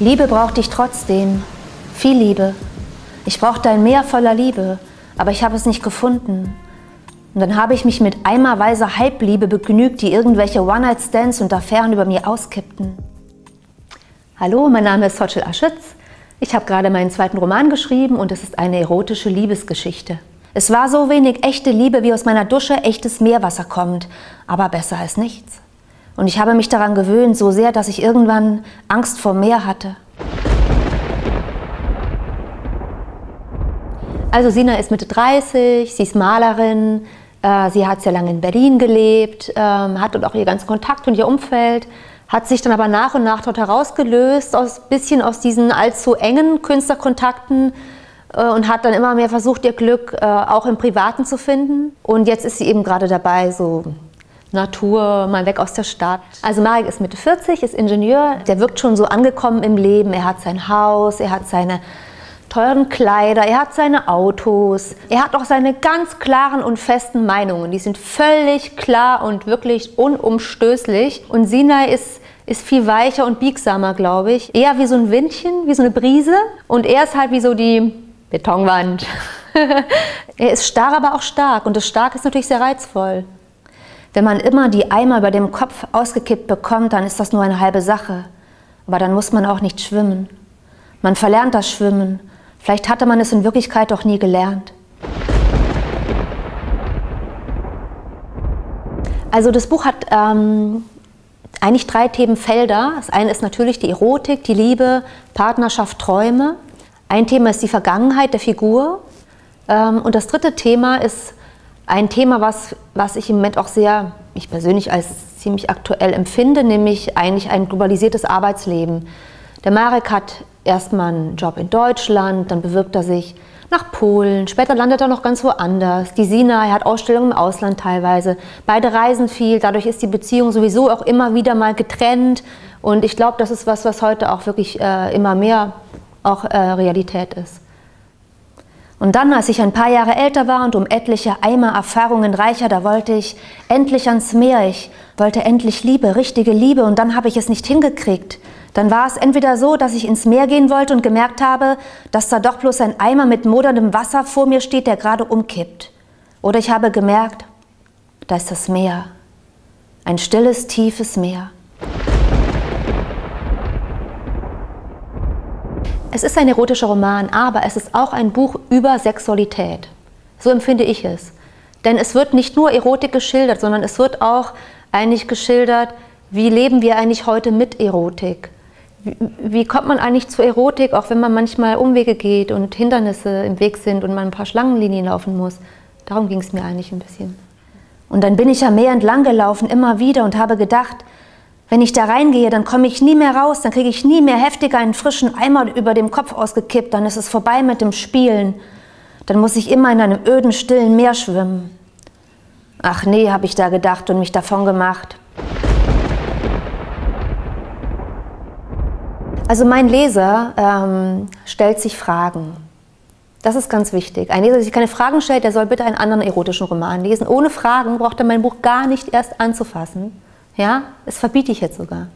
Liebe brauchte ich trotzdem. Viel Liebe. Ich brauchte ein Meer voller Liebe, aber ich habe es nicht gefunden. Und dann habe ich mich mit eimerweise Halbliebe begnügt, die irgendwelche One-Night-Stands und Affären über mir auskippten. Hallo, mein Name ist Sochel Aschitz. Ich habe gerade meinen zweiten Roman geschrieben und es ist eine erotische Liebesgeschichte. Es war so wenig echte Liebe, wie aus meiner Dusche echtes Meerwasser kommt, aber besser als nichts. Und ich habe mich daran gewöhnt, so sehr, dass ich irgendwann Angst vor Meer hatte. Also Sina ist Mitte 30, sie ist Malerin, äh, sie hat sehr lange in Berlin gelebt, ähm, hat dort auch ihr ganzen Kontakt und ihr Umfeld, hat sich dann aber nach und nach dort herausgelöst, aus bisschen aus diesen allzu engen Künstlerkontakten äh, und hat dann immer mehr versucht, ihr Glück äh, auch im Privaten zu finden. Und jetzt ist sie eben gerade dabei, so Natur, mal weg aus der Stadt. Also Marek ist Mitte 40, ist Ingenieur, der wirkt schon so angekommen im Leben. Er hat sein Haus, er hat seine teuren Kleider, er hat seine Autos, er hat auch seine ganz klaren und festen Meinungen. Die sind völlig klar und wirklich unumstößlich. Und Sinai ist, ist viel weicher und biegsamer, glaube ich. Eher wie so ein Windchen, wie so eine Brise. Und er ist halt wie so die Betonwand. er ist starr, aber auch stark. Und das Stark ist natürlich sehr reizvoll. Wenn man immer die Eimer über dem Kopf ausgekippt bekommt, dann ist das nur eine halbe Sache. Aber dann muss man auch nicht schwimmen. Man verlernt das Schwimmen. Vielleicht hatte man es in Wirklichkeit doch nie gelernt. Also das Buch hat ähm, eigentlich drei Themenfelder. Das eine ist natürlich die Erotik, die Liebe, Partnerschaft, Träume. Ein Thema ist die Vergangenheit der Figur. Ähm, und das dritte Thema ist ein Thema, was, was ich im Moment auch sehr, ich persönlich als ziemlich aktuell empfinde, nämlich eigentlich ein globalisiertes Arbeitsleben. Der Marek hat erstmal einen Job in Deutschland, dann bewirbt er sich nach Polen, später landet er noch ganz woanders. Die Sina, er hat Ausstellungen im Ausland teilweise. Beide reisen viel, dadurch ist die Beziehung sowieso auch immer wieder mal getrennt. Und ich glaube, das ist was, was heute auch wirklich äh, immer mehr auch äh, Realität ist. Und dann, als ich ein paar Jahre älter war und um etliche Eimer Erfahrungen reicher, da wollte ich endlich ans Meer. Ich wollte endlich Liebe, richtige Liebe. Und dann habe ich es nicht hingekriegt. Dann war es entweder so, dass ich ins Meer gehen wollte und gemerkt habe, dass da doch bloß ein Eimer mit moderndem Wasser vor mir steht, der gerade umkippt. Oder ich habe gemerkt, da ist das Meer. Ein stilles, tiefes Meer. Es ist ein erotischer Roman, aber es ist auch ein Buch über Sexualität. So empfinde ich es. Denn es wird nicht nur Erotik geschildert, sondern es wird auch eigentlich geschildert, wie leben wir eigentlich heute mit Erotik? Wie, kommt man eigentlich zur Erotik, auch wenn man manchmal Umwege geht und Hindernisse im Weg sind und man ein paar Schlangenlinien laufen muss? Darum ging es mir eigentlich ein bisschen. Und dann bin ich am Meer entlang gelaufen, immer wieder, und habe gedacht, wenn ich da reingehe, dann komme ich nie mehr raus, dann kriege ich nie mehr heftiger einen frischen Eimer über dem Kopf ausgekippt, dann ist es vorbei mit dem Spielen. Dann muss ich immer in einem öden, stillen Meer schwimmen. Ach nee, habe ich da gedacht und mich davon gemacht. Also mein Leser ähm, stellt sich Fragen. Das ist ganz wichtig. Ein Leser, der sich keine Fragen stellt, der soll bitte einen anderen erotischen Roman lesen. Ohne Fragen braucht er mein Buch gar nicht erst anzufassen. Ja, das verbiete ich jetzt sogar.